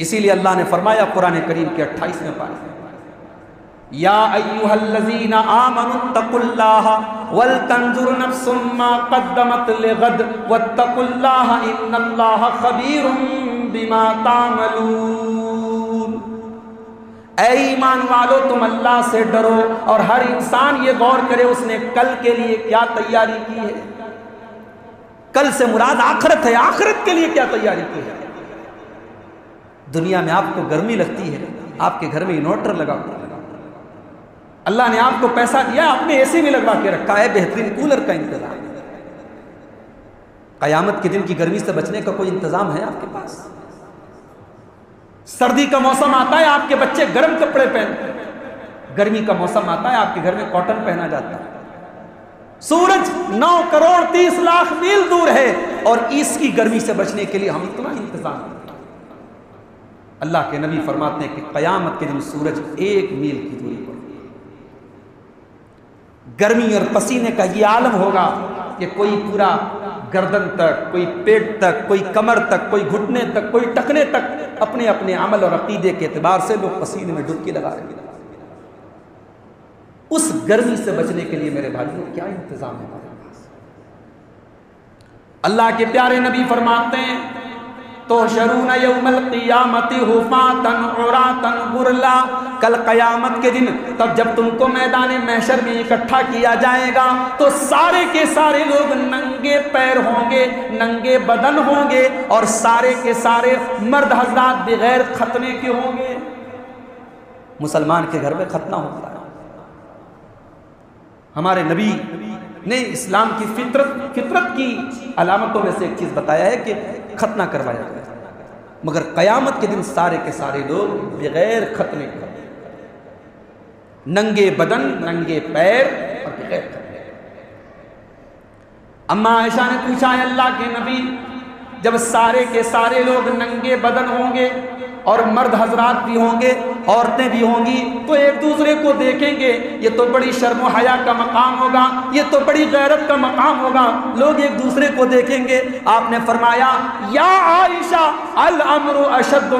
इसीलिए अल्लाह ने फरमाया, कुरान करीम के अट्ठाईसवें पारे ईमान वालो, तुम अल्लाह से डरो और हर इंसान ये गौर करे, उसने कल के लिए क्या तैयारी की है? कल से मुराद आखरत है, आखरत के लिए क्या तैयारी की है? दुनिया में आपको गर्मी लगती है, आपके घर में इन्वर्टर लगा हुआ अल्लाह ने आपको पैसा दिया, आपने एसी में लगवा के रखा है, बेहतरीन कूलर का इंतज़ाम। कयामत के दिन की गर्मी से बचने का कोई इंतज़ाम है आपके पास? सर्दी का मौसम आता है, आपके बच्चे गर्म कपड़े पहनते गर्मी का मौसम आता है, आपके घर में कॉटन पहना जाता है। सूरज नौ करोड़ तीस लाख मील दूर है, और इसकी गर्मी से बचने के लिए हम इतना इंतज़ाम अल्लाह के नबी फरमाते हैं कि कयामत के दिन सूरज एक मील की दूरी पर। गर्मी और पसीने का ये आलम होगा कि कोई पूरा गर्दन तक, कोई पेट तक, कोई कमर तक, कोई घुटने तक, कोई टकने तक अपने अपने अमल और अकीदे के अतबार से लोग पसीने में डुबकी लगा रहे उस गर्मी से बचने के लिए मेरे भाइयों, क्या इंतज़ाम है अल्लाह के प्यारे नबी फरमाते हैं तो शरून यौमल क़ियामती हुफातन उरातन गुरला कल क़यामत के दिन, तब जब तुमको मैदान महशर में इकट्ठा किया जाएगा तो सारे के सारे लोग नंगे पैर होंगे, नंगे बदन होंगे और सारे के सारे मर्द हजरात बगैर खतने के होंगे। मुसलमान के घर में खतना होता है। हमारे नबी ने इस्लाम की फितरत फितरत की अलामतों में से एक चीज़ बताया है कि खतना करवाया गया मगर कयामत के दिन सारे के सारे लोग बगैर खतने के नंगे बदन, नंगे पैर और बगैर खतने अम्मा आयशा ने पूछा है अल्लाह के नबी, जब सारे के सारे लोग नंगे बदन होंगे और मर्द हजरात भी होंगे, औरतें भी होंगी तो एक दूसरे को देखेंगे। ये तो बड़ी शर्म हया का मकाम होगा, ये तो बड़ी गैरत का मकाम होगा। लोग एक दूसरे को देखेंगे। आपने फरमाया, या आयशा अल अमरु अशद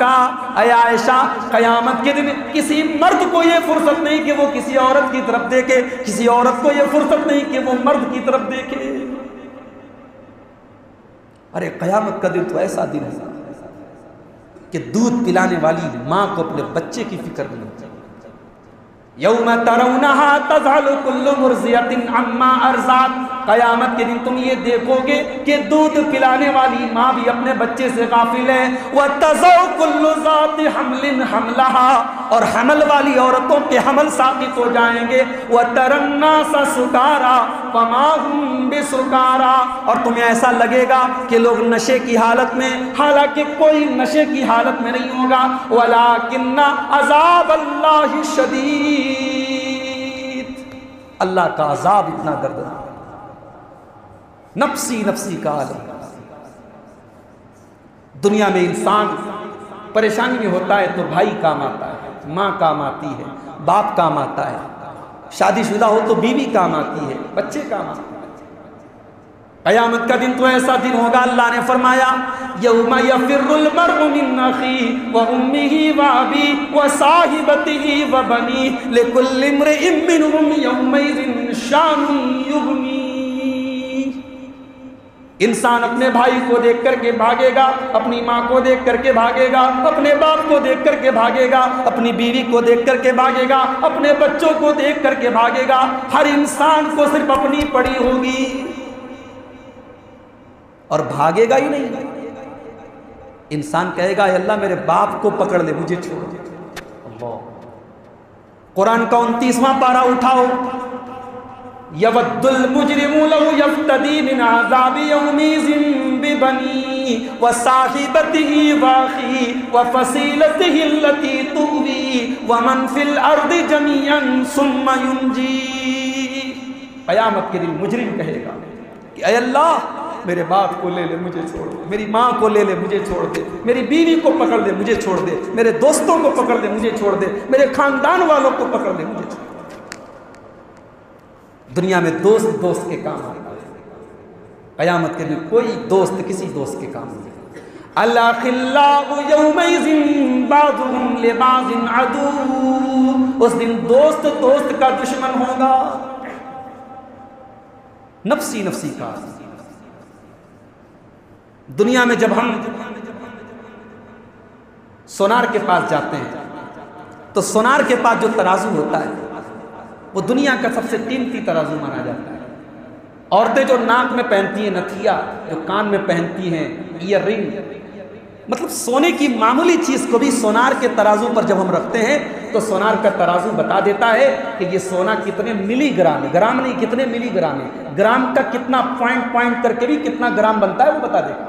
का आयशा, कयामत के दिन किसी मर्द को ये फुर्सत नहीं कि वो किसी औरत की तरफ़ देखे, किसी औरत को ये फुर्सत नहीं कि वो मर्द की तरफ़ देखे। अरे, कयामत का दिन तो ऐसा दिन है। कि दूध पिलाने वाली माँ को अपने बच्चे की फ़िक्र नहीं होती। यौम तरौनहा तजालु कुल्लु मुर्जियतिन अम्मा अरजात। कयामत के दिन तुम ये देखोगे कि दूध पिलाने वाली माँ भी अपने बच्चे से गाफिल है। वह तजो हमलिन हमलहा। और हमल वाली औरतों के हमल साबित हो जाएँगे। वह तरन्ना सा सुकारा बेसुकारा। और तुम्हें ऐसा लगेगा कि लोग नशे की हालत में, हालाँकि कोई नशे की हालत में नहीं होगा। वला किन्ना अजाब अल्लाह शदीद। अल्लाह का अजाब इतना दर्दनाक नफसी नफसी का आलम दुनिया में इंसान परेशानी में होता है तो भाई काम आता है, माँ काम आती है, बाप काम आता है, शादीशुदा हो तो बीवी काम आती है, बच्चे काम आते हैं। कयामत का दिन तो ऐसा दिन होगा, अल्लाह ने फरमाया, यौमा यफिरुल मिन अखी व उम्मिही व अबी व साहिबतिही व बनी, लिकुल्ल मिनहुम शानुन युगनी। इंसान अपने भाई को देख करके भागेगा, अपनी माँ को देख करके भागेगा, अपने बाप को देख करके भागेगा, अपनी बीवी को देख करके भागेगा, अपने बच्चों को देख करके भागेगा। हर इंसान को सिर्फ़ अपनी पड़ी होगी। और भागेगा ही नहीं। इंसान कहेगा अल्लाह, मेरे बाप को पकड़ ले, मुझे छोड़ कुरान का उनतीसवां पारा उठाओ। कयामत के दिन मुजरिम कहेगा कि अल्लाह, मेरे बाप को ले ले, मुझे छोड़ दे, मेरी माँ को ले ले, मुझे छोड़ दे, मेरी बीवी को पकड़ ले मुझे छोड़ दे, मेरे दोस्तों को पकड़ ले मुझे छोड़ दे, मेरे खानदान वालों को पकड़ ले मुझे छोड़ दे। दुनिया में दोस्त दोस्त के काम है कयामत के दिन कोई दोस्त किसी दोस्त के काम नहीं उस दिन दोस्त दोस्त का दुश्मन होगा। नफसी नफसी का। दुनिया में जब हम सोनार के पास जाते हैं तो सोनार के पास जो तराजू होता है वो दुनिया का सबसे कीमती तराजू माना जाता है। औरतें जो नाक में पहनती हैं, नथिया, जो कान में पहनती हैं ईयर रिंग मतलब सोने की मामूली चीज़ को भी सोनार के तराजू पर जब हम रखते हैं तो सोनार का तराजू बता देता है कि ये सोना कितने मिलीग्राम है। ग्राम नहीं, कितने मिलीग्राम है। ग्राम का कितना पॉइंट पॉइंट करके भी कितना ग्राम बनता है, वो बता देगा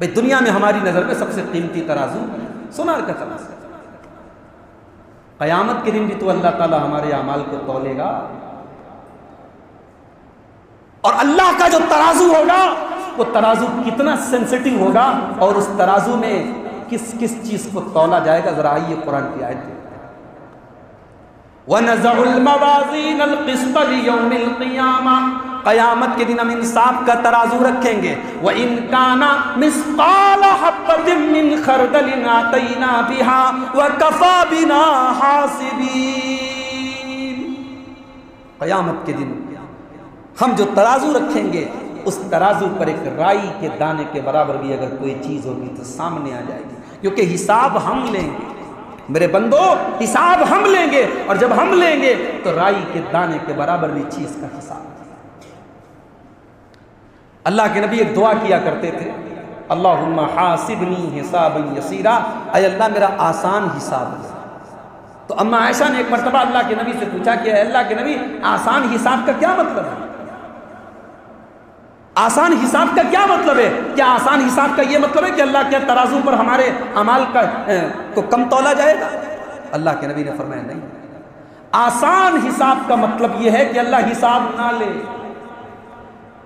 भाई, दुनिया में हमारी नज़र में सबसे कीमती तराजू सोनार का तराजू। कयामत के दिन भी तो अल्लाह ताला हमारे अमाल को तोलेगा। और अल्लाह का जो तराजू होगा, वो तराजू कितना सेंसिटिव होगा और उस तराजू में किस किस चीज़ को तोला जाएगा, जरा आइए कुरान की आयत कयामत के दिन हम इंसाफ का तराजू रखेंगे। वह इनकाना मिन कफा कयामत के दिन हम जो तराजू रखेंगे, उस तराजू पर एक राई के दाने के बराबर भी अगर कोई चीज़ होगी तो सामने आ जाएगी। क्योंकि हिसाब हम लेंगे। मेरे बंदो, हिसाब हम लेंगे। और जब हम लेंगे तो राई के दाने के बराबर भी चीज़ का हिसाब। अल्लाह के नबी एक दुआ किया करते थे अल्लाह हासिबनी हिसाब यसीरा। अल्लाह, मेरा आसान हिसाब तो अम्मा आयशा ने एक मरतबा अल्लाह के नबी से पूछा कि अल्लाह के नबी, आसान हिसाब का क्या मतलब है? आसान हिसाब का क्या मतलब है? क्या आसान हिसाब का यह मतलब है कि अल्लाह के तराजू पर हमारे अमाल का को कम तोला जाएगा? अल्लाह के नबी ने फरमाया, नहीं। आसान हिसाब का मतलब यह है कि अल्लाह हिसाब ना ले।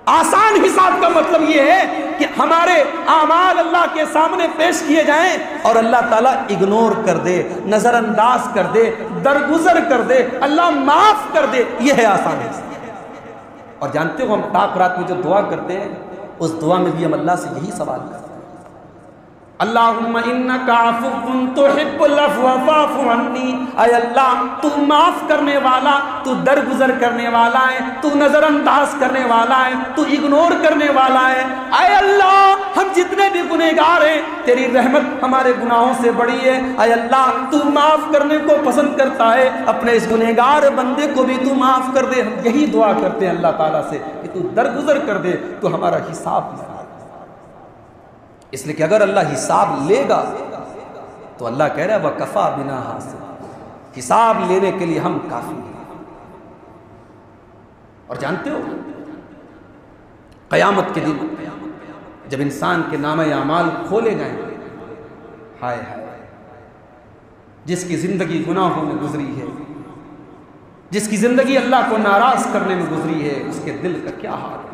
आसान हिसाब का मतलब यह है कि हमारे आमाल अल्लाह के सामने पेश किए जाएँ और अल्लाह ताला इग्नोर कर दे, नजरअंदाज कर दे, दरगुजर कर दे, अल्लाह माफ़ कर दे, यह है आसान हिसाब। और जानते हो हम ताक रात में जो दुआ करते हैं, उस दुआ में भी हम अल्लाह से यही सवाल करते हैं। अल्लाह, तू माफ़ करने वाला, तू दरगुजर करने वाला है, तू नजरअंदाज करने वाला है, तू इग्नोर करने वाला है। अय अल्लाह, हम जितने भी गुनेगार हैं, तेरी रहमत हमारे गुनाहों से बड़ी है। अय अल्लाह, तू माफ़ करने को पसंद करता है, अपने इस गुनेगार बंदे को भी तू माफ़ कर दे। हम यही दुआ करते हैं अल्लाह ताला से कि तू दरगुजर कर दे तो हमारा हिसाब इसलिए कि अगर अल्लाह हिसाब लेगा तो अल्लाह कह रहा है, वह कफ़ा बिना हासिल। हिसाब लेने के लिए हम काफ़ी हैं। और जानते हो, कयामत के दिन, जब इंसान के नाम अमाल खोले जाएँगे हाय हाय, जिसकी ज़िंदगी गुनाहों में गुजरी है, जिसकी ज़िंदगी अल्लाह को नाराज़ करने में गुजरी है, उसके दिल का क्या हाल है?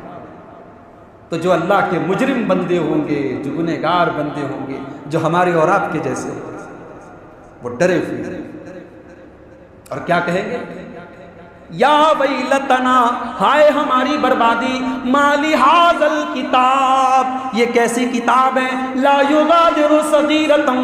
तो जो अल्लाह के मुजरिम बंदे होंगे, जो गुनहगार बंदे होंगे, जो हमारे और आपके जैसे होंगे, वो डरे हुए और क्या कहेंगे? या वही लतना हाय हमारी बर्बादी, माली हाजल किताब। ये कैसी किताब है? ला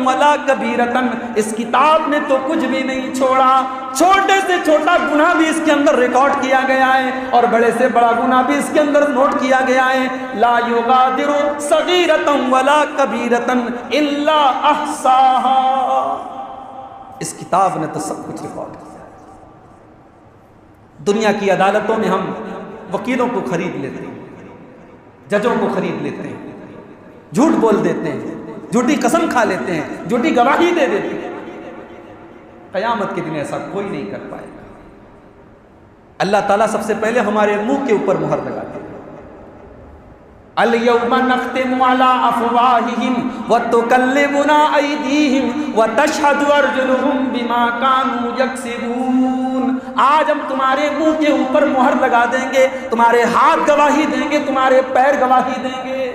वला कबीरतन। इस किताब ने तो कुछ भी नहीं छोड़ा। छोटे से छोटा गुना भी इसके अंदर रिकॉर्ड किया गया है और बड़े से बड़ा गुना भी इसके अंदर नोट किया गया है। ला युगादिरु सगीरतम वला कबीरतन इल्ला अहसाहा। इस किताब ने तो सब कुछ रिकॉर्ड किया। दुनिया की अदालतों में हम वकीलों को खरीद लेते हैं, जजों को खरीद लेते हैं, झूठ बोल देते हैं, झूठी कसम खा लेते हैं, झूठी गवाही दे देते हैं। कयामत के दिन ऐसा कोई नहीं कर पाएगा। अल्लाह ताला सबसे पहले हमारे मुँह के ऊपर मुहर अला अफवाहिहिम व बिमा कानू आज हम तुम्हारे मुँह के ऊपर मोहर लगा देंगे, तुम्हारे हाथ गवाही देंगे, तुम्हारे पैर गवाही देंगे।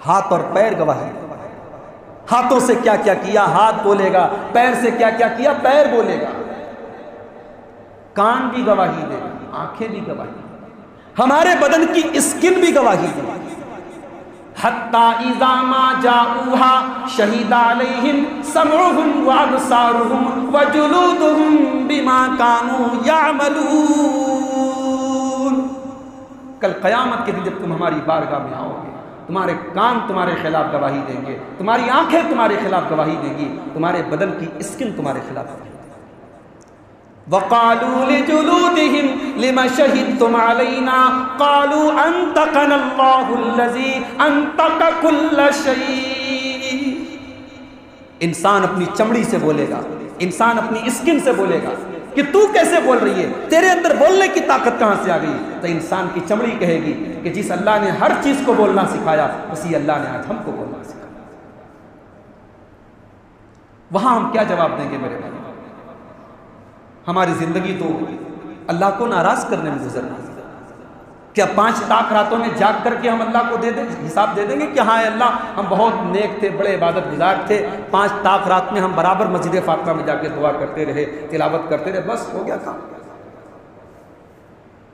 हाथ और पैर गवाही। हाथों से क्या क्या किया हाथ बोलेगा, पैर से क्या क्या किया पैर बोलेगा। कान भी गवाही देगा, आँखें भी गवाही हमारे बदन की स्किन भी गवाही देगी। जाऊहा बिमा कानू यामलून। कल कयामत के दिन जब तुम हमारी बारगाह में आओगे, तुम्हारे कान तुम्हारे खिलाफ गवाही देंगे, तुम्हारी आँखें तुम्हारे खिलाफ गवाही देंगी, तुम्हारे बदन की स्किन तुम्हारे खिलाफ गवाही वकालूलजुलूदिहिम लिमा शहीदतुम अलैना कालू अंतकनल्लाहुल्लजी अंतक कुल्ल शै इंसान अपनी चमड़ी से बोलेगा। इंसान अपनी स्किन से बोलेगा कि तू कैसे बोल रही है? तेरे अंदर बोलने की ताकत कहाँ से आ गई? तो इंसान की चमड़ी कहेगी कि जिस अल्लाह ने हर चीज़ को बोलना सिखाया, उसी अल्लाह ने आज हमको बोलना सिखाया। वहाँ हम क्या जवाब देंगे मेरे भाई हमारी ज़िंदगी तो अल्लाह को नाराज़ करने में गुजर क्या पाँच ताक रातों में जाग करके हम अल्लाह को दे दें, हिसाब दे देंगे कि हाँ अल्लाह, हम बहुत नेक थे, बड़े इबादत गुजार थे। पाँच ताक रात में हम बराबर मस्जिद फातमा में जाके दुआ करते रहे, तिलावत करते रहे, बस हो गया काम।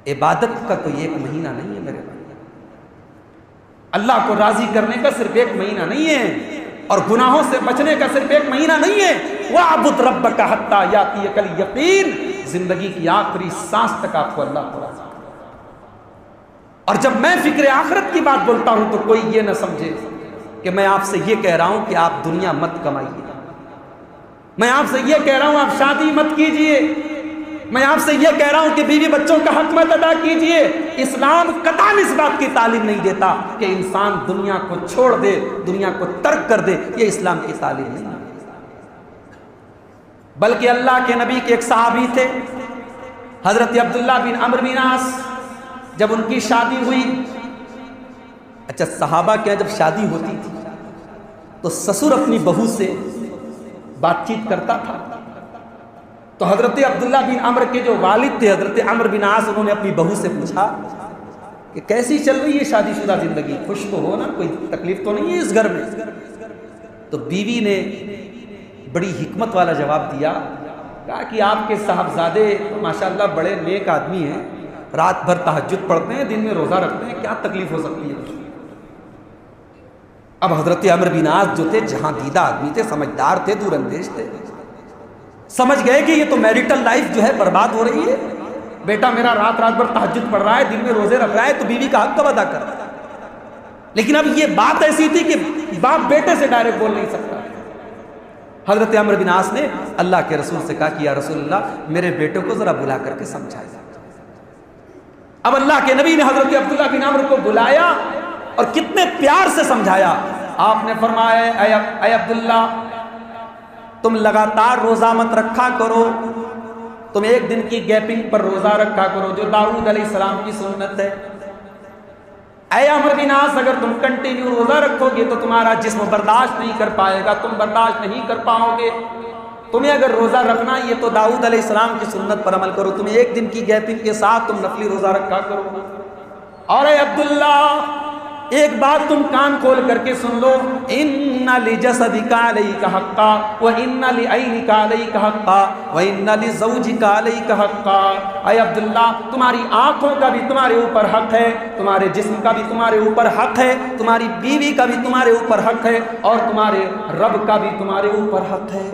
इबादत का तो एक महीना नहीं है मेरे भाई। अल्लाह को राज़ी करने का सिर्फ़ एक महीना नहीं है। और गुनाहों से बचने का सिर्फ़ एक महीना नहीं है। वह अबुद रब का हत्ता याती कल यकीन। ज़िंदगी की आखिरी सांस तक आपको अल्लाह राज़ी और जब मैं फ़िक्र आखरत की बात बोलता हूँ तो कोई ये ना समझे कि मैं आपसे ये कह रहा हूँ कि आप दुनिया मत कमाइए। मैं आपसे ये कह रहा हूँ, आप शादी मत कीजिए। मैं आपसे यह कह रहा हूँ कि बीवी बच्चों का हक मत अदा कीजिए। इस्लाम कतान इस बात की तालीम नहीं देता कि इंसान दुनिया को छोड़ दे, दुनिया को तर्क कर दे। ये इस्लाम की तालीम नहीं बल्कि अल्लाह के नबी के एक साहबी थे, हज़रत अब्दुल्ला बिन अमर बिन आस, जब उनकी शादी हुई। अच्छा साहबा क्या जब शादी होती थी तो ससुर अपनी बहू से बातचीत करता था? तो हज़रत अब्दुल्ला बिन अमर के जो वालिद थे, हज़रत अमर बिन आस, उन्होंने अपनी बहू से पूछा कि कैसी चल रही है शादीशुदा ज़िंदगी? खुश तो हो ना? कोई तकलीफ़ तो नहीं है इस घर में? तो बीवी ने बड़ी हिकमत वाला जवाब दिया, कहा कि आपके साहबजादे माशाल्लाह बड़े नेक आदमी हैं, रात भर तहजद पढ़ते हैं, दिन में रोज़ा रखते हैं, क्या तकलीफ़ हो सकती है? अब हज़रत अमर बिनाज जो थे, जहाँ दीदा आदमी थे, समझदार थे दूरंदेश थे समझ गए कि ये तो मैरिटल लाइफ जो है बर्बाद हो रही है। बेटा मेरा रात रात भर तहजद पढ़ रहा है, दिन में रोज़े रख रहा है तो बीवी का हक कब अदा कर रहा है? लेकिन अब ये बात ऐसी थी कि बाप बेटे से डायरेक्ट बोल नहीं सकता। हज़रत अमर बिनास ने अल्लाह के रसूल से कहा कि, या रसूल मेरे बेटे को जरा बुला करके समझाया अब अल्लाह के नबी ने हज़रत अब्दुल्ला बिन अमर को बुलाया और कितने प्यार से समझाया। आपने फरमाया अब्दुल्ला तुम लगातार रोजा मत रखा करो। तुम एक दिन की गैपिंग पर रोजा रखा करो, जो दाऊद सलाम की सुन्नत है। अमर बिनास अगर तुम कंटिन्यू रोजा रखोगे तो तुम्हारा जिस्म बर्दाश्त नहीं कर पाएगा। तुम बर्दाश्त नहीं कर पाओगे। तुम्हें अगर रोज़ा रखना ये तो दाऊद अलैहिस्सलाम की सुन्नत पर अमल करो। तुम्हें एक दिन की गैपिंग के साथ तुम नफली रोज़ा रखा करो। और अब्दुल्ला एक बात तुम कान खोल करके सुन लो। इन जसदी कालई का हक्का, व इन ऐनी कालई का हक्का, व इन जऊजी कालई का हक्का। अय अब्दुल्ला तुम्हारी आँखों का भी तुम्हारे ऊपर हक है, तुम्हारे जिस्म का भी तुम्हारे ऊपर हक है, तुम्हारी बीवी का भी तुम्हारे ऊपर हक है, और तुम्हारे रब का भी तुम्हारे ऊपर हक है।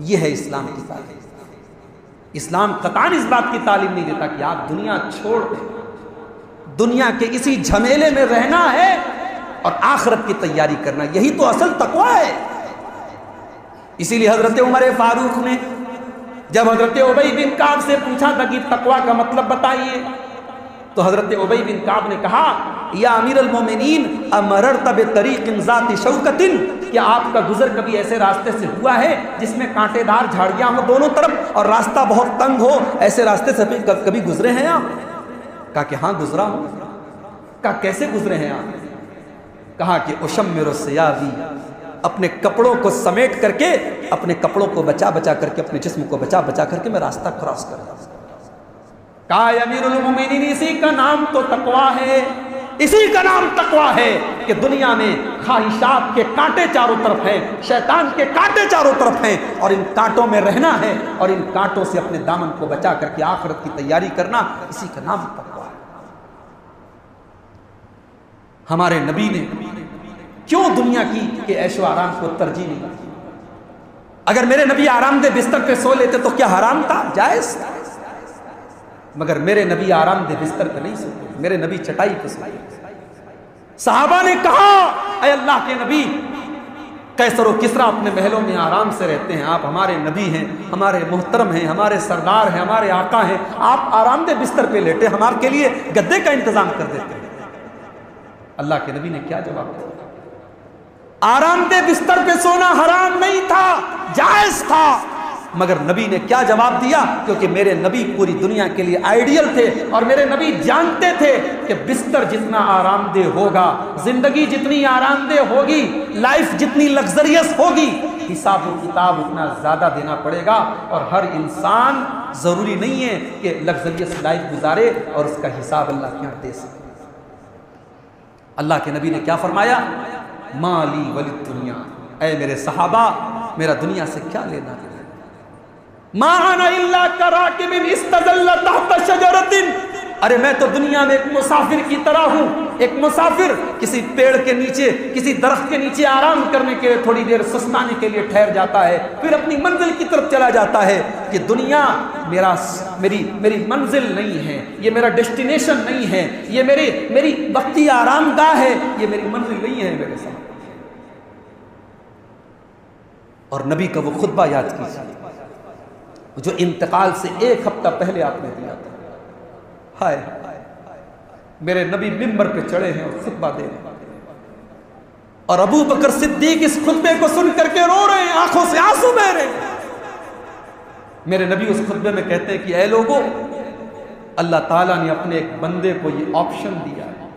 यह है इस्लाम की तालीम। इस्लाम कतान इस बात की तालीम नहीं देता कि आप दुनिया छोड़ दें। दुनिया के इसी झमेले में रहना है और आखरत की तैयारी करना। यही तो असल तकवा है। इसीलिए हज़रत उमर फारूक ने जब हज़रत उबई बिन काब से पूछा था कि तकवा का मतलब बताइए। तो हज़रत उबई बिन काब ने कहा, या अमीर अलमोमिन अमर तब तरीक ज़ाती शौकतिन? क्या आपका गुजर कभी ऐसे रास्ते से हुआ है जिसमें कांटेदार झाड़ियाँ हो दोनों तरफ़ और रास्ता बहुत तंग हो? ऐसे रास्ते से कभी गुजरे हैं आप? कहा कि हाँ गुजरा हूँ। कहा कैसे गुजरे हैं आप? कहा कि उशम सियावी अपने कपड़ों को समेट करके, अपने कपड़ों को बचा बचा करके, अपने जिस्म को बचा बचा करके मैं रास्ता क्रॉस कर कहा अमीर इसी का नाम तो तकवा है। इसी का नाम तकवा है। कि दुनिया में ख्वाहिशात के कांटे चारों तरफ़ हैं, शैतान के कांटे चारों तरफ़ हैं और इन कांटों में रहना है और इन कांटों से अपने दामन को बचा करके आखिरत की तैयारी करना इसी का नाम तकवा है। हमारे नबी ने क्यों दुनिया की के ऐशो आराम को तरजीह नहीं दी? अगर मेरे नबी आरामदेह बिस्तर पे सो लेते तो क्या हराम था? जायज़ मगर मेरे नबी आराम दे, बिस्तर पे नहीं सोते, मेरे नबी चटाई पे सोते। साहबा ने कहा अरे अल्लाह के नबी, कैसर किसरा अपने महलों में आराम से रहते हैं। आप हमारे नबी हैं, हमारे मोहतरम हैं, हमारे सरदार हैं, हमारे आका हैं। आप आराम दे बिस्तर पे लेटे हम आपके लिए गद्दे का इंतज़ाम कर देते हैं। अल्लाह के नबी ने क्या जवाब दिया? आराम दे बिस्तर पे सोना हराम नहीं था, जायज़ था। मगर नबी ने क्या जवाब दिया? क्योंकि मेरे नबी पूरी दुनिया के लिए आइडियल थे और मेरे नबी जानते थे कि बिस्तर जितना आरामदेह होगा, ज़िंदगी जितनी आरामदेह होगी लाइफ जितनी लग्जरियस होगी, हिसाब किताब उतना ज़्यादा देना पड़ेगा। और हर इंसान ज़रूरी नहीं है कि लग्जरियस लाइफ गुजारे और उसका हिसाब अल्लाह के दे सके। अल्लाह के नबी ने क्या फरमाया? माली वली दुनिया। ऐ मेरे सहाबा, मेरा दुनिया से क्या लेना है अरे मैं तो दुनिया में एक मुसाफिर की तरह हूँ। एक मुसाफिर किसी पेड़ के नीचे, किसी दरख्त के नीचे आराम करने के लिए थोड़ी देर सुस्ताने के लिए ठहर जाता है, फिर अपनी मंजिल की तरफ़ चला जाता है कि दुनिया मेरा मेरी मेरी मंजिल नहीं है, ये मेरा डेस्टिनेशन नहीं है, ये मेरी मेरी वक्ती आरामगाह है, ये मेरी मंजिल नहीं है मेरे साथ। और नबी का वो खुतबा याद कीजिए। जो इंतकाल से एक हफ़्ता पहले आपने दिया था। हाय मेरे नबी मिंबर पे चढ़े हैं और खुतबा दे रहे और अबू बकर सिद्दीक इस खुतबे को सुन करके रो रहे हैं, आँखों से आँसू बह रहे हैं। मेरे नबी उस खुतबे में कहते हैं कि, ऐ लोगों, अल्लाह ताला ने अपने एक बंदे को ये ऑप्शन दिया है।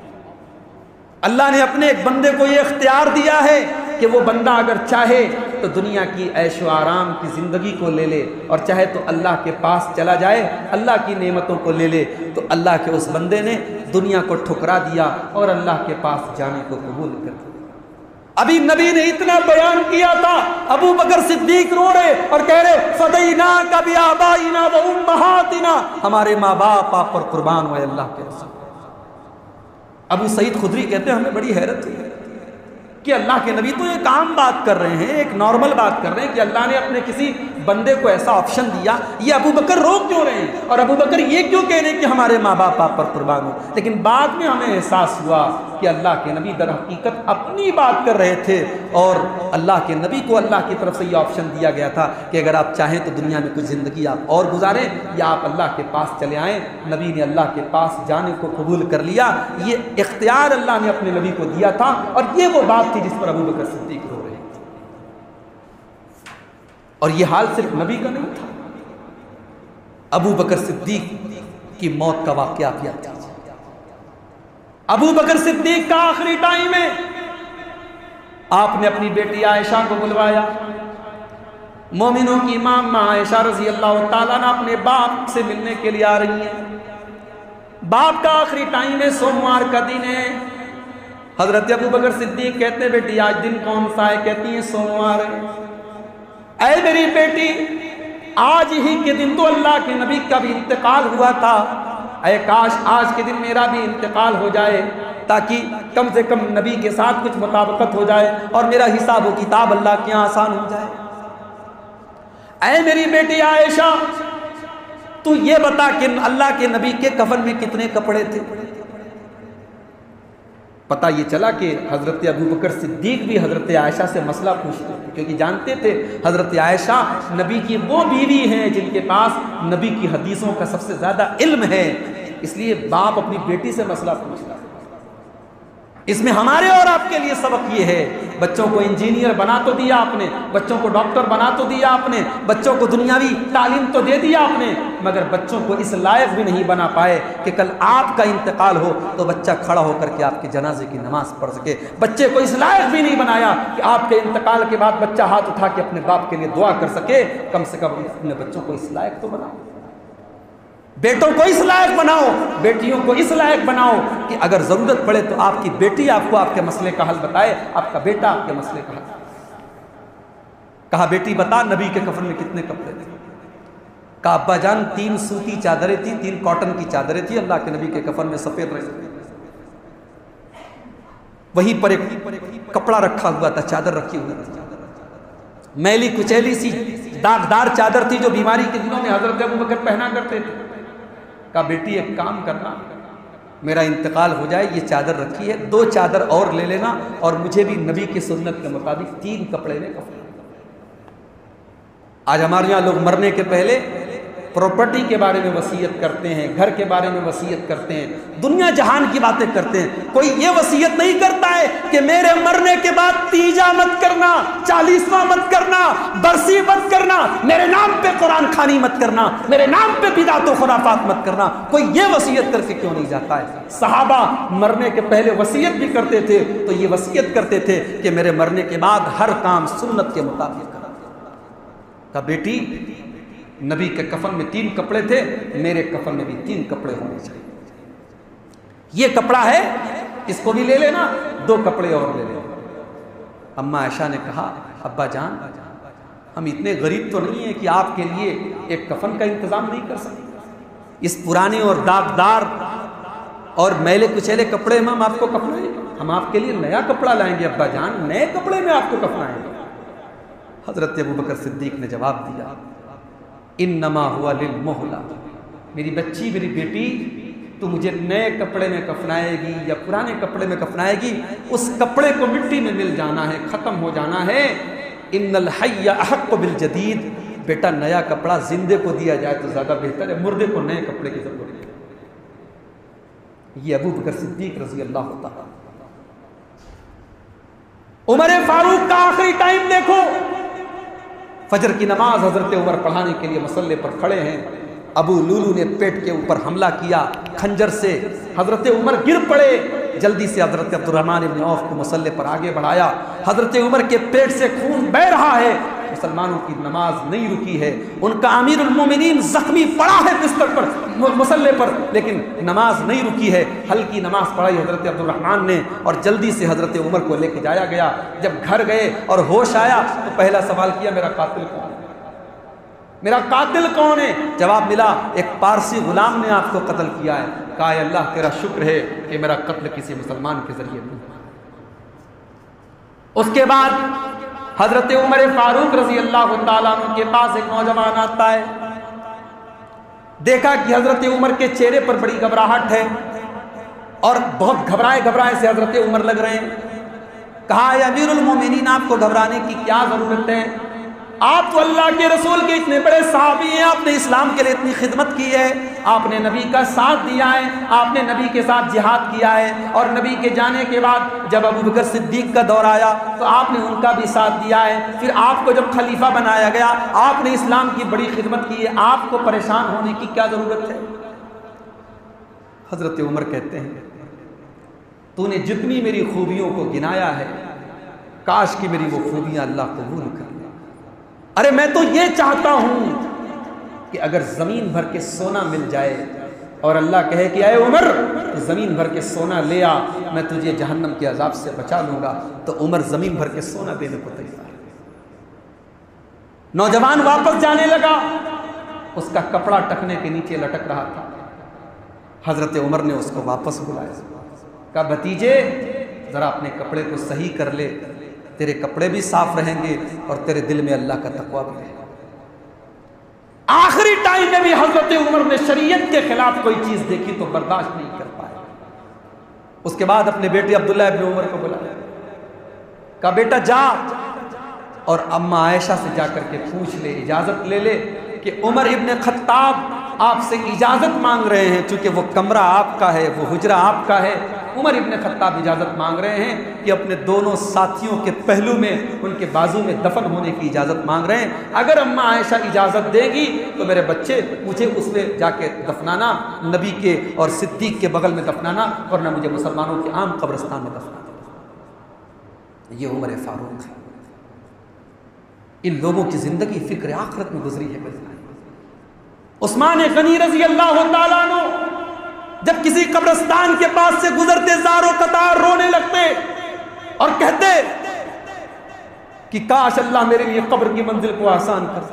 अल्लाह ने अपने एक बंदे को ये इख्तियार दिया है कि वो बंदा अगर चाहे तो दुनिया की ऐशो आराम की ज़िंदगी को ले ले और चाहे तो अल्लाह के पास चला जाए, अल्लाह की नेमतों को ले ले। तो अल्लाह के उस बंदे ने दुनिया को ठुकरा दिया और अल्लाह के पास जाने को कबूल कर दिया। अभी नबी ने इतना बयान किया था, अबू बकर सिद्दीक रो रहे और कह रहे फदैना कभी आबाइना व उम्महातिना। हमारे माँ बाप आप पर कुर्बान हुए अल्लाह के अबू सईद खुदरी कहते हैं, हमें बड़ी हैरत हुई कि अल्लाह के नबी तो एक आम बात कर रहे हैं, एक नॉर्मल बात कर रहे हैं कि अल्लाह ने अपने किसी बंदे को ऐसा ऑप्शन दिया, ये अबू बकर रोक क्यों रहे हैं? और अबू बकर ये क्यों कह रहे हैं कि हमारे माँ बाप आप पर कुर्बान हो? लेकिन बाद में हमें एहसास हुआ कि अल्लाह के नबी दर हकीकत अपनी बात कर रहे थे और अल्लाह के नबी को अल्लाह की तरफ़ से ये ऑप्शन दिया गया था कि अगर आप चाहें तो दुनिया में कुछ ज़िंदगी आप और गुजारें या आप अल्लाह के पास चले आएँ। नबी ने अल्लाह के पास जाने को कबूल कर लिया। ये इख्तियार अल्लाह ने अपने नबी को दिया था और ये वो बात थी जिस पर अबू बकर सिद्दीक रो और ये हाल सिर्फ़ नबी का नहीं था। अबू बकर सिद्दीक की मौत का वाक्य किया याद अबू बकर सिद्दीक का आखिरी टाइम है आपने अपनी बेटी आयशा को बुलवाया। मोमिनों की माम आयशा रज़ी अल्लाह तला अपने बाप से मिलने के लिए आ रही है। बाप का आखिरी टाइम है सोमवार का दिन है। हज़रत अबू बकर सिद्दीक कहते बेटी, आज दिन कौन सा है? कहती है, सोमवार ऐ मेरी बेटी, आज ही के दिन तो अल्लाह के नबी का भी इंतकाल हुआ था। ऐ काश आज के दिन मेरा भी इंतकाल हो जाए, ताकि कम से कम नबी के साथ कुछ मुताबकत हो जाए और मेरा हिसाब व किताब अल्लाह के यहाँ आसान हो जाए। ऐ मेरी बेटी आयशा, तू ये बता कि अल्लाह के नबी के कफन में कितने कपड़े थे? पता ये चला कि हज़रत अबू बकर सिद्दीक भी हज़रत आयशा से मसला पूछते थे, क्योंकि जानते थे हज़रत आयशा नबी की वो बीवी हैं जिनके पास नबी की हदीसों का सबसे ज़्यादा इल्म है, इसलिए बाप अपनी बेटी से मसला पूछता इसमें हमारे और आपके लिए सबक ये है। बच्चों को इंजीनियर बना तो दिया आपने, बच्चों को डॉक्टर बना तो दिया आपने, बच्चों को दुनियावी तालीम तो दे दिया आपने, मगर बच्चों को इस लायक भी नहीं बना पाए कि कल आपका इंतकाल हो तो बच्चा खड़ा होकर के आपके जनाजे की नमाज़ पढ़ सके। बच्चे को इस लायक भी नहीं बनाया कि आपके इंतकाल के बाद बच्चा हाथ उठा के अपने बाप के लिए दुआ कर सके, कम से कम अपने बच्चों को इस लायक तो बनाओ बेटों को इस लायक बनाओ बेटियों को इस लायक बनाओ कि अगर ज़रूरत पड़े तो आपकी बेटी आपको आपके मसले का हल बताए आपका बेटा आपके मसले का हल कहा बेटी बता नबी के कफन में कितने कपड़े थे कहा अब्बा जान तीन सूती चादरें थी तीन कॉटन की चादरें थी अल्लाह के नबी के कफन में सफ़ेद रहे वहीं पर एक कपड़ा रखा हुआ था चादर रखी हुई थी मैली कुचैली सी दागदार चादर थी जो बीमारी के दिनों में हज़रत अबू बकर पहना करते थे कहा बेटी एक काम करना, मेरा इंतकाल हो जाए, ये चादर रखी है, दो चादर और ले लेना और मुझे भी नबी की सुन्नत के मुताबिक तीन कपड़े में कपड़े। आज हमारे यहाँ लोग मरने के पहले प्रॉपर्टी के बारे में वसीयत करते हैं, घर के बारे में वसीयत करते हैं, दुनिया जहान की बातें करते हैं। कोई ये वसीयत नहीं करता है कि मेरे मरने के बाद तीजा मत करना, चालीसवा मत करना, बरसी मत करना, मेरे नाम पे कुरान खानी मत करना, मेरे नाम पे बिदात खुराफात मत करना। कोई ये वसीयत करके क्यों नहीं जाता है? सहाबा मरने के पहले वसीयत भी करते थे तो ये वसीयत करते थे कि मेरे मरने के बाद हर काम सुन्नत के मुताबिक करा बेटी नबी के कफन में तीन कपड़े थे, मेरे कफन में भी तीन कपड़े होने चाहिए। ये कपड़ा है, इसको भी ले लेना, दो कपड़े और ले लेना। अम्मा ऐशा ने कहा, अब्बा जान, हम इतने गरीब तो नहीं है कि आपके लिए एक कफन का इंतज़ाम नहीं कर सकते इस पुराने और दागदार और मैले कुचेले कपड़े में हम आपको कपड़े हम आपके लिए नया कपड़ा लाएँगे, अब्बा जान, नए कपड़े में आपको कफनाएँगे। हज़रत अबू बकर सिद्दीक ने जवाब दिया इन नमा हुआ लिल मोहला मेरी बच्ची, मेरी बेटी तो मुझे नए कपड़े में कफनाएगी या पुराने कपड़े में कफनाएगी, उस कपड़े को मिट्टी में मिल जाना है, ख़त्म हो जाना है। इन अहक बिल जदीद। बेटा, नया कपड़ा जिंदे को दिया जाए तो ज़्यादा बेहतर है, मुर्दे को नए कपड़े की ज़रूरत है ये अबू बकर सिद्दीक रज़ी अल्लाह होता उमर फारूक का आखिरी टाइम देखो। फजर की नमाज़ हज़रत उमर पढ़ाने के लिए मसल्ले पर खड़े हैं। अबू लूलू ने पेट के ऊपर हमला किया। खंजर से हज़रत उमर गिर पड़े। जल्दी से हज़रत अब्दुलरहमान इब्न औफ को मसल्ले पर आगे बढ़ाया। हज़रत उमर के पेट से खून बह रहा है। मुसलमानों की नमाज़ नहीं रुकी है। उनका अमीर उलमोमिन जख्मी पड़ा है बिस्तर पर मसल्ले पर, लेकिन नमाज़ नहीं रुकी है। हल्की नमाज़ पढ़ाई हज़रत अब्दुलरहमान ने और जल्दी से हज़रत उमर को लेके जाया गया। जब घर गए और होश आया तो पहला सवाल किया, मेरा कातिल कौन मेरा कातिल कौन है? जवाब मिला, एक पारसी गुलाम ने आपको कत्ल किया है। कहा अल्लाह, तेरा शुक्र है कि मेरा कत्ल किसी मुसलमान के ज़रिए उसके बाद हज़रत उमर फारूक रज़ी अल्लाह के पास एक नौजवान आता है। देखा कि हज़रत उमर के चेहरे पर बड़ी घबराहट है और बहुत घबराए घबराए से हज़रत उमर लग रहे हैं। कहा अमीरुल मोमिनीन, आपको घबराने की क्या ज़रूरत है? आप तो अल्लाह के रसूल के इतने बड़े साहबी हैं, आपने इस्लाम के लिए इतनी खिदमत की है। आपने नबी का साथ दिया है, आपने नबी के साथ जिहाद किया है और नबी के जाने के बाद जब अबू बकर सिद्दीक का दौर आया तो आपने उनका भी साथ दिया है। फिर आपको जब खलीफा बनाया गया, आपने इस्लाम की बड़ी खिदमत की है। आपको परेशान होने की क्या ज़रूरत है? हज़रत उमर कहते हैं, तूने जितनी मेरी खूबियों को गिनाया है, काश की मेरी वो खूबियाँ अल्लाह कबूल कर। अरे मैं तो ये चाहता हूँ कि अगर ज़मीन भर के सोना मिल जाए और अल्लाह कहे कि आए उमर तो ज़मीन भर के सोना ले आ, मैं तुझे जहन्नम के अजाब से बचा लूँगा तो उमर ज़मीन भर के सोना देने को तैयार नौजवान वापस जाने लगा। उसका कपड़ा टकने के नीचे लटक रहा था। हज़रत उमर ने उसको वापस बुलाया। कहा, भतीजे, ज़रा अपने कपड़े को सही कर ले। तेरे कपड़े भी साफ़ रहेंगे और तेरे दिल में अल्लाह का तकवा भी रहेगा। आखिरी टाइम में भी हज़रत उमर ने शरीयत के खिलाफ कोई चीज़ देखी तो बर्दाश्त नहीं कर पाए। उसके बाद अपने बेटे अब्दुल्ला इब्न उमर को बुलाया। कहा, बेटा, जा और अम्मा आयशा से जाकर के पूछ ले, इजाज़त ले ले कि उमर इब्न खत्ताब आपसे इजाज़त मांग रहे हैं, चूँकि वो कमरा आपका है, वो हुजरा आपका है उमर इबन खत्ताब इजाज़त मांग रहे हैं कि अपने दोनों साथियों के पहलू में, उनके बाजू में दफन होने की इजाज़त मांग रहे हैं। अगर अम्मा आयशा इजाज़त देगी तो मेरे बच्चे, मुझे उसमें जाके दफनाना, नबी के और सिद्दीक के बगल में दफनाना, वरना मुझे मुसलमानों के आम कब्रस्तान में दफना ये उमर फारूक है। इन लोगों की ज़िंदगी फ़िक्र आखरत में गुजरी है उस्मान गनी रज़ी अल्लाह जब किसी कब्रस्तान के पास से गुजरते जारों कतार रोने लगते और कहते कि काश अल्लाह मेरे लिए कब्र की मंजिल को आसान कर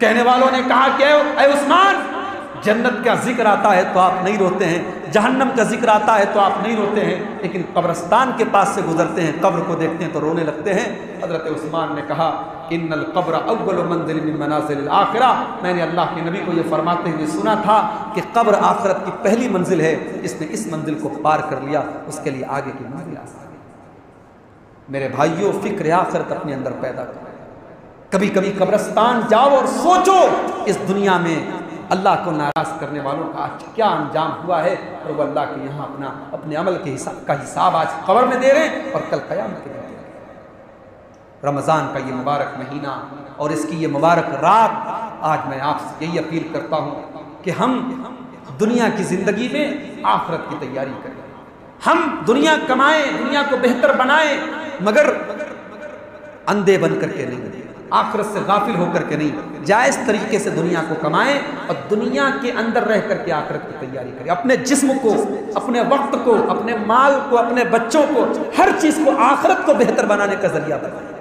कहने वालों ने कहा कि उस्मान जन्नत का ज़िक्र आता है तो आप नहीं रोते हैं, जहन्नम का ज़िक्र आता है तो आप नहीं रोते हैं, लेकिन कब्रस्तान के पास से गुजरते हैं, कब्र को देखते हैं तो रोने लगते हैं। हज़रत उस्मान ने कहा इन कब्र अव्वल मंजिल मनाजिल आखिरा। मैंने अल्लाह के नबी को ये फरमाते हुए सुना था कि कब्र आखरत की पहली मंजिल है, इसने इस मंजिल को पार कर लिया, उसके लिए आगे की मंजिल आसान मेरे भाइयों, फ़िक्र आखरत अपने अंदर पैदा कर। कभी कभी कब्रस्तान जाओ और सोचो, इस दुनिया में अल्लाह को नाराज़ करने वालों का आज क्या अंजाम हुआ है? और वो अल्लाह के यहाँ अपना, अपने अमल के हिसाब का हिसाब आज खबर में दे रहे हैं और कल कयाम के दिन रमज़ान का ये मुबारक महीना और इसकी ये मुबारक रात, आज मैं आपसे यही अपील करता हूँ कि हम दुनिया की ज़िंदगी में आखरत की तैयारी करें। हम दुनिया कमाएँ, दुनिया को बेहतर बनाएँ, मगर अंधे बन करके नहीं आखरत से गाफिल होकर के नहीं, जायज़ तरीके से दुनिया को कमाएँ और दुनिया के अंदर रह करके आखिरत की तैयारी करें। अपने जिस्म को, अपने वक्त को, अपने माल को, अपने बच्चों को, हर चीज़ को आखिरत को बेहतर बनाने का ज़रिया बनाएँ।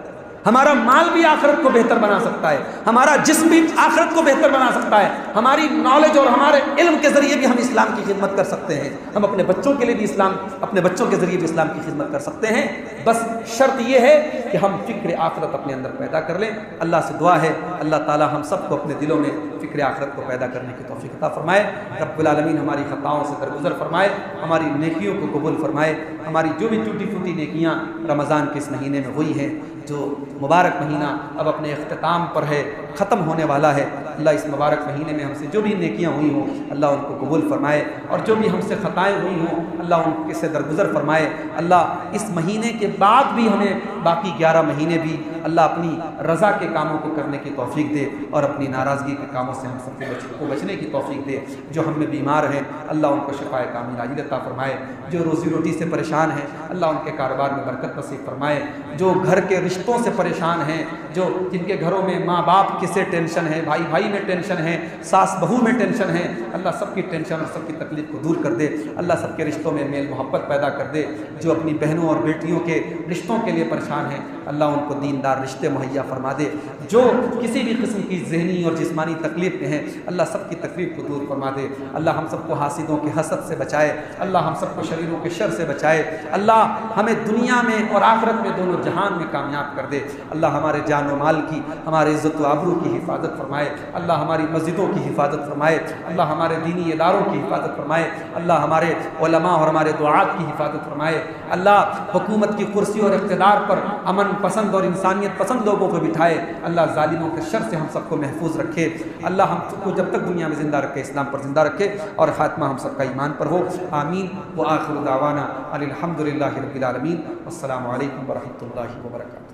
हमारा माल भी आखरत को बेहतर बना सकता है। हमारा जिस्म भी आखरत को बेहतर बना सकता है। हमारी नॉलेज और हमारे इल्म के ज़रिए भी हम इस्लाम की खिदमत कर सकते हैं। हम अपने बच्चों के लिए भी इस्लाम, अपने बच्चों के ज़रिए भी इस्लाम की खिदमत कर सकते हैं। बस शर्त यह है कि हम फ़िक्र आखरत अपने अंदर पैदा कर लें। अल्लाह से दुआ है, अल्लाह ताला हम सबको अपने दिलों में फ़िक्र आखरत को पैदा करने की तोफ़ी फरमाए। रब्बुलमीन हमारी ख़ताओं से दरगुजर फरमाए, हमारी नेकियों को कबूल फरमाए। हमारी जो भी टूटी फूटी नेकियाँ रमज़ान के इस महीने में हुई हैं जो मुबारक महीना अब अपने अख्ताम पर है ख़त्म होने वाला है। अल्लाह इस मुबारक महीने में हमसे जो भी नेकियाँ हुई हों, अल्लाह उनको कबूल फरमाए। और जो भी हमसे ख़ताएँ हुई हों, अल्लाह उनके से दरगुजर फरमाए। अल्लाह इस महीने के बाद भी हमें बाकी ग्यारह महीने भी अल्लाह अपनी रज़ा के कामों को करने की तोफ़ी दे और अपनी नाराज़गी के कामों से हम बच, को बचने की तोफ़ी दे, जो हम में बीमार हैं। अल्लाह उनको शफाए कामिल आजिलता फरमाए। जो रोज़ी रोटी से परेशान हैं, अल्लाह उनके कारोबार में बरकत नसीब फरमाए। जो घर के रिश्तों से परेशान हैं, जो जिनके घरों में माँ बाप किसे टेंशन है, भाई भाई में टेंशन है, सास बहू में टेंशन है, अल्लाह सबकी टेंशन और सबकी तकलीफ़ को दूर कर दे, अल्लाह सबके रिश्तों में मेल मोहब्बत पैदा कर दे, जो अपनी बहनों और बेटियों के रिश्तों के लिए परेशान हैं, अल्लाह उनको दीनदार रिश्ते मुहैया फरमा दे, जो किसी भी किस्म की जहनी और जिसमानी तकलीफ़ में हैं, अल्लाह सबकी तकलीफ़ को दूर फरमा दे, अल्लाह हम सबको हासिदों के हसद से बचाए, अल्लाह हम सबको शरीरों के शर से बचाए, अल्लाह हमें दुनिया में और आखरत में दोनों जहान में कामयाब कर दे, अल्लाह हमारे जान माल की, हमारे इज़्ज़त आबरू की हिफाजत फरमाए, अल्लाह हमारी मस्जिदों की हिफाजत फरमाए, अल्लाह हमारे दीनी इदारों की हिफाजत फरमाए, अल्लाह हमारे ओलमा और हमारे दुआत की हिफाजत फरमाए, अल्लाह हुकूमत की कुर्सी और इकतदार पर अमन पसंद और इंसानियत पसंद लोगों को बिठाए, अल्लाह ालिमों के शर से हम सबको महफूज रखे, अल्लाह हम सबको जब तक दुनिया में ज़िंदा रखे, इस्लाम पर ज़िंदा रखे और ख़ात्मा हम सबका ईमान पर हो, आमीन, व आखिर दावाना अलहमदिल्ला रबीआलमीन अल्लाम वरहमल वर्क